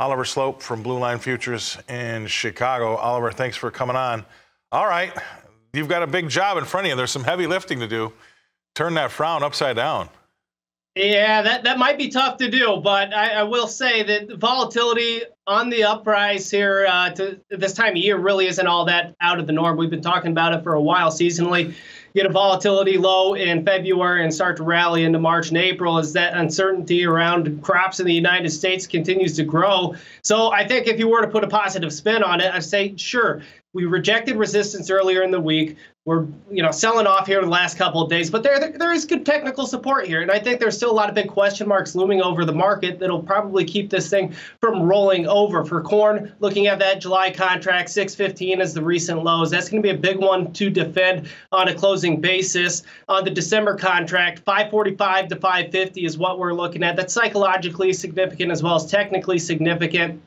Oliver Sloup from Blue Line Futures in Chicago. Oliver, thanks for coming on. All right, you've got a big job in front of you. There's some heavy lifting to do. Turn that frown upside down. Yeah, that, that might be tough to do, but I, I will say that volatility on the uprise here uh, to this time of year really isn't all that out of the norm. We've been talking about it for a while seasonally. Get a volatility low in February and start to rally into March and April as that uncertainty around crops in the United States continues to grow. So I think if you were to put a positive spin on it, I'd say sure, we rejected resistance earlier in the week. We're you know selling off here the last couple of days, but there there is good technical support here, and I think there's still a lot of big question marks looming over the market that'll probably keep this thing from rolling over. For corn, looking at that July contract, 615 is the recent lows. That's going to be a big one to defend on a closing basis. On the December contract, 545 to 550 is what we're looking at. That's psychologically significant as well as technically significant.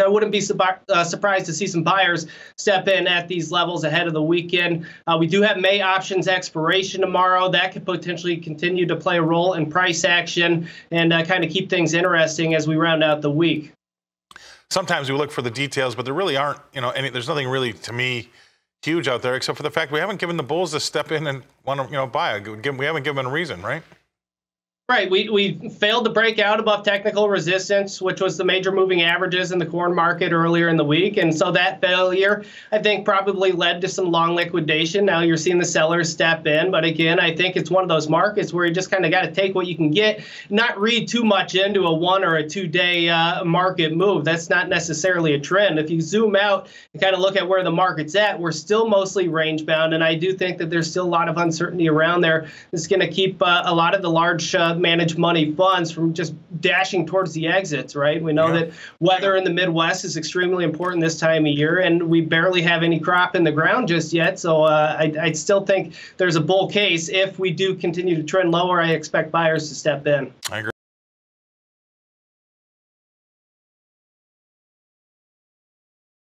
I wouldn't be uh, surprised to see some buyers step in at these levels ahead of the weekend. Uh, we do have May options expiration tomorrow. That could potentially continue to play a role in price action and uh, kind of keep things interesting as we round out the week. Sometimes we look for the details, but there really aren't, you know, any, there's nothing really to me huge out there except for the fact we haven't given the Bulls to step in and want to, you know, buy. We haven't given a reason, right? Right. We, we failed to break out above technical resistance, which was the major moving averages in the corn market earlier in the week. And so that failure, I think, probably led to some long liquidation. Now you're seeing the sellers step in. But again, I think it's one of those markets where you just kind of got to take what you can get, not read too much into a one or a two day uh, market move. That's not necessarily a trend. If you zoom out and kind of look at where the market's at, we're still mostly range bound. And I do think that there's still a lot of uncertainty around there It's going to keep uh, a lot of the large uh, managed money funds from just dashing towards the exits, right? We know yeah. that weather in the Midwest is extremely important this time of year, and we barely have any crop in the ground just yet. So uh, I, I still think there's a bull case. If we do continue to trend lower, I expect buyers to step in. I agree.